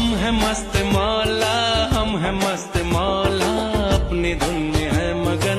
हम है मस्त माला हम हैं मस्त माला अपनी धुन में है मगर